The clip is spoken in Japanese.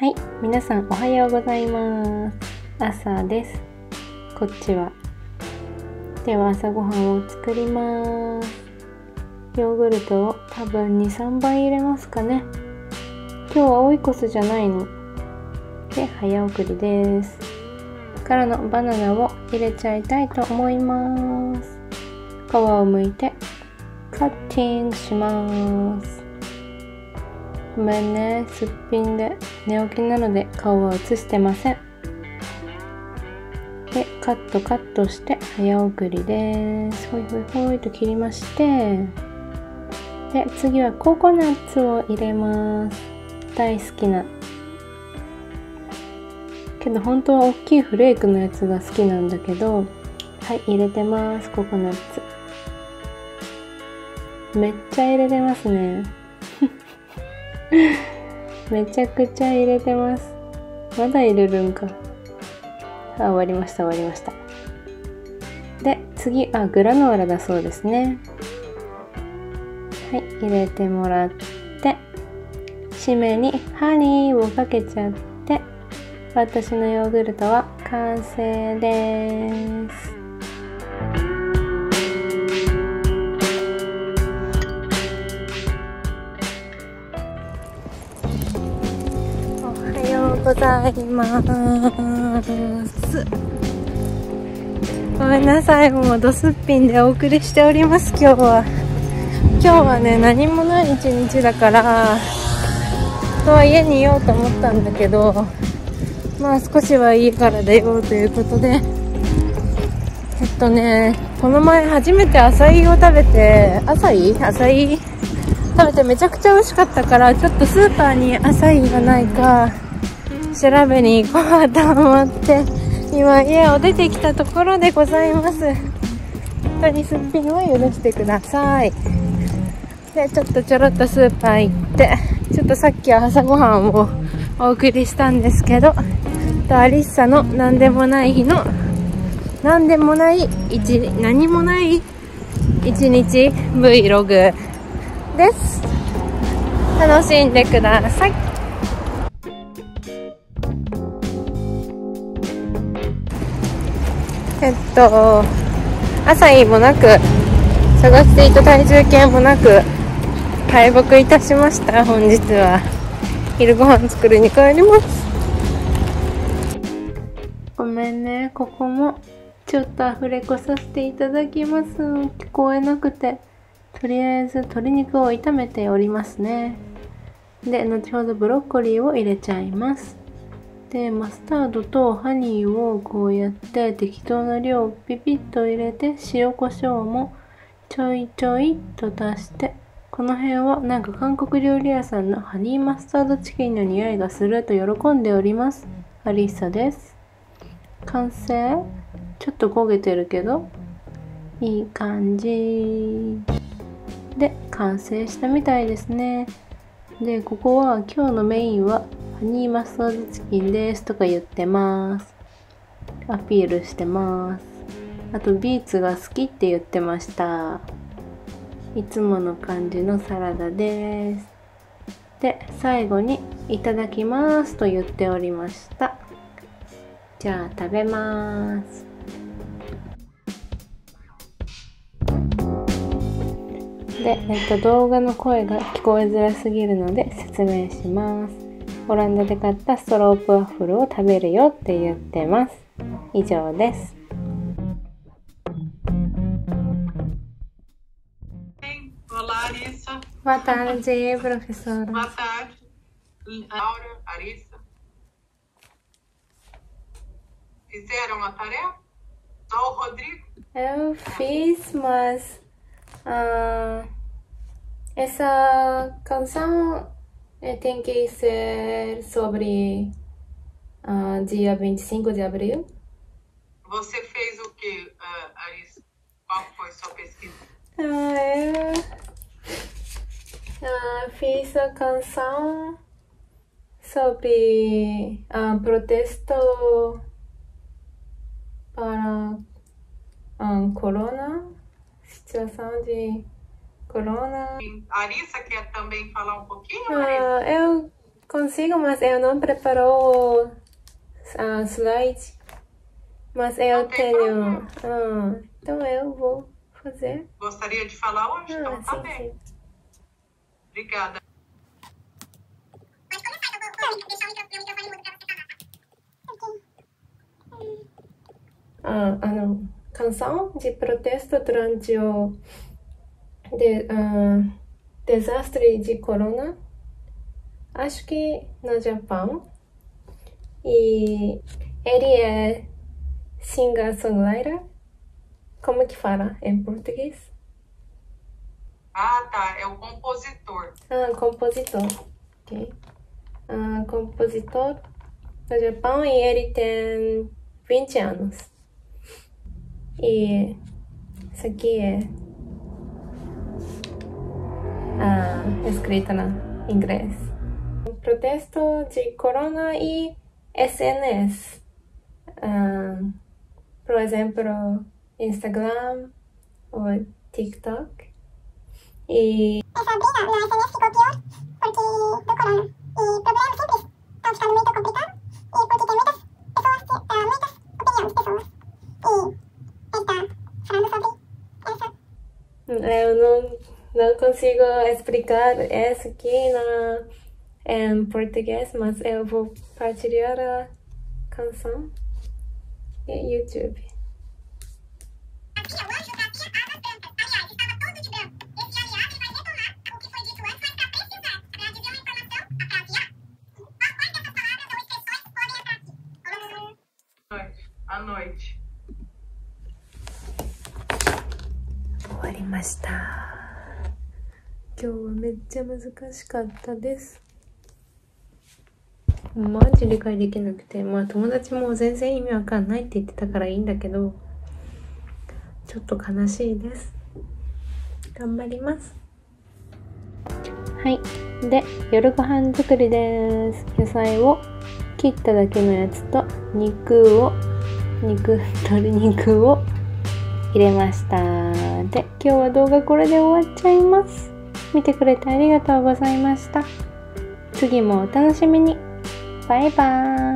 はい、皆さんおはようございます。朝です。こっちは。では朝ごはんを作ります。ヨーグルトを多分2、3杯入れますかね。今日はオイコスじゃないの。で、早送りです。からのバナナを入れちゃいたいと思います。皮を剥いてカッティングします。ごめんね、すっぴんで寝起きなので顔は映してません。で、カットカットして早送りです。ほいほいほいと切りまして、で、次はココナッツを入れます。大好きな。けど本当は大きいフレークのやつが好きなんだけど、はい、入れてます、ココナッツ。めっちゃ入れてますね。めちゃくちゃ入れてます。まだ入れるんか。あ、終わりました、終わりました。で、次、あ、グラノーラだそうですね。はい、入れてもらって、締めにハニーをかけちゃって、私のヨーグルトは完成です。ございます。ごめんなさい、もうドスッピンでお送りしております、今日は。今日はね、何もない一日だから、本当は家にいようと思ったんだけど、まあ少しは家から出ようということで、えっとね、この前初めてアサイを食べて、アサイ？アサイ？食べてめちゃくちゃ美味しかったから、ちょっとスーパーにアサイがないか、調べに行こうと思って、今家を出てきたところでございます。本当にすっぴんを許してください。で、ちょっとちょろっとスーパー行って、ちょっとさっきは朝ごはんをお送りしたんですけど、とアリッサの何でもない日の、何でもない一、何もない一日 Vlog です。楽しんでください。えっと、朝いもなく、探していた体重計もなく、敗北いたしました、本日は。昼ご飯作りに帰ります。ごめんね、ここも、ちょっとアフレコさせていただきます。聞こえなくて。とりあえず鶏肉を炒めておりますね。で、後ほどブロッコリーを入れちゃいます。で、マスタードとハニーをこうやって適当な量をピピッと入れて塩コショウもちょいちょいと足してこの辺はなんか韓国料理屋さんのハニーマスタードチキンの匂いがすると喜んでおります。アリッサです。完成ちょっと焦げてるけどいい感じ。で完成したみたいですねでここは今日のメインはハニーマスタードチキンですとか言ってます。アピールしてます。あとビーツが好きって言ってました。いつもの感じのサラダです。で最後にいただきますと言っておりました。じゃあ食べます。で、えっと、動画の声が聞こえづらすぎるので説明します。オランダで買ったストロープワッフルを食べるよって言ってます。以上です。ッサー Boa tarde. Laura, Arissa. Fizeram a tarefa? Só o Rodrigo? Eu fiz, mas ah, essa canção eh, tem que ser sobre ah, dia 25 de abril. Você fez o que, uh, Arissa? Qual foi sua pesquisa? Ah, eu ah, fiz a canção sobre ah, protesto para ah, corona, situação de corona. Arissa quer também falar um pouquinho, Arissa? Ah, eu consigo, mas eu não preparo a slide. Mas eu tenho. Ah, então eu vou fazer. Gostaria de falar hoje? Ah, então tá sim, bem. sim. Obrigada. Pode começar, eu vou deixar o micro- meu microfone mudo pra você falar. Ok. Ah, ah, não. Canção de protesto durante o de, ah, desastre de corona. Acho que no Japão. E ele é singer-songwriter. Como que fala em português? Ah, tá. É o compositor. Ah, compositor. Ok. Ah, compositor do Japão e ele tem 20 anos. E isso aqui é ah, escrita na inglês. Protesto de corona e SNS. Ah, por exemplo, Instagram ou TikTok. E Essa briga na SNS ficou pior consigo explicar essa aqui na, em português, mas eu vou partilhar a canção em YouTube. à noite. Olhe. 今日はめっちゃ難しかったです。マジ理解できなくて、まあ友達も全然意味わかんないって言ってたからいいんだけど、ちょっと悲しいです。頑張ります。はい。で、夜ご飯作りです。野菜を切っただけのやつと、肉を、肉、鶏肉を入れました。で、今日は動画これで終わっちゃいます。見てくれてありがとうございました。次もお楽しみに。バイバーイ。